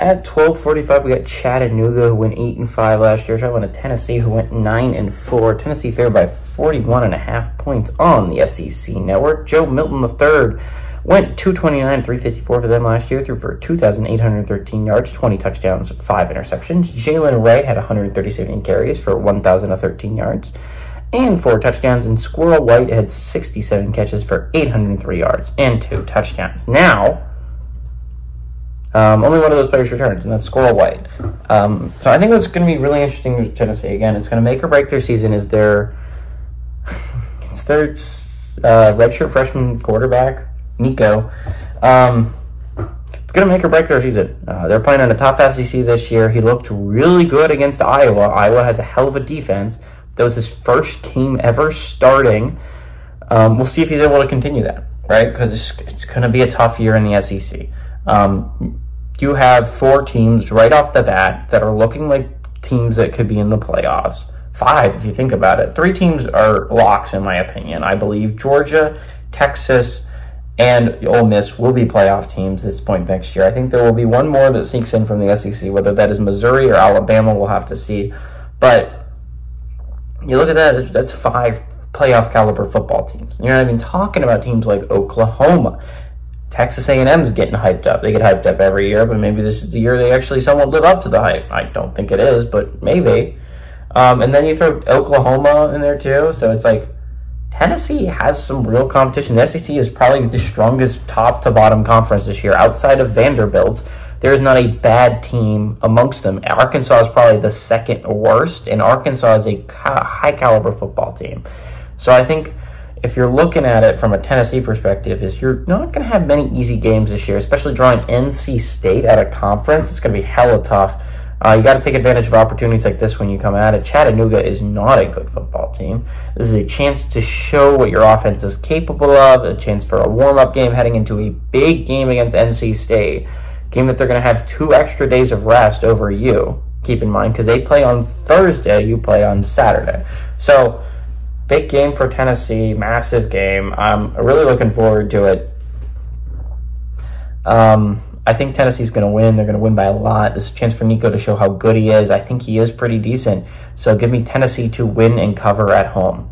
At 12:45, we got Chattanooga who went eight and five last year. Traveling to Tennessee who went nine and four. Tennessee favored by 41 and a half points on the SEC network. Joe Milton III went 229, 354 for them last year, threw for 2,813 yards, 20 touchdowns, five interceptions. Jalen Wright had 137 carries for 1,013 yards and four touchdowns. And Squirrel White had 67 catches for 803 yards and two touchdowns. Now um, only one of those players returns, and that's Squirrel White. Um, so I think what's going to be really interesting with Tennessee again, it's going to make or break their season. Is their it's their uh, redshirt freshman quarterback Nico. Um, it's going to make or break their season. Uh, they're playing in a tough SEC this year. He looked really good against Iowa. Iowa has a hell of a defense. That was his first game ever starting. Um, we'll see if he's able to continue that, right? Because it's, it's going to be a tough year in the SEC. Um, you have four teams right off the bat that are looking like teams that could be in the playoffs. Five, if you think about it. Three teams are locks, in my opinion. I believe Georgia, Texas, and Ole Miss will be playoff teams this point next year. I think there will be one more that sneaks in from the SEC, whether that is Missouri or Alabama, we'll have to see. But you look at that, that's five playoff caliber football teams. You're not even talking about teams like Oklahoma Texas A&M's getting hyped up. They get hyped up every year, but maybe this is the year they actually somewhat live up to the hype. I don't think it is, but maybe. Um, and then you throw Oklahoma in there too, so it's like Tennessee has some real competition. The SEC is probably the strongest top to bottom conference this year, outside of Vanderbilt. There is not a bad team amongst them. Arkansas is probably the second worst, and Arkansas is a high caliber football team. So I think if you're looking at it from a Tennessee perspective, is you're not going to have many easy games this year, especially drawing NC State at a conference. It's going to be hella tough. Uh, you got to take advantage of opportunities like this when you come at it. Chattanooga is not a good football team. This is a chance to show what your offense is capable of, a chance for a warm up game heading into a big game against NC State. Game that they're going to have two extra days of rest over you. Keep in mind, because they play on Thursday, you play on Saturday. So, big game for Tennessee, massive game. I'm really looking forward to it. Um, I think Tennessee's going to win. They're going to win by a lot. This is a chance for Nico to show how good he is. I think he is pretty decent. So give me Tennessee to win and cover at home.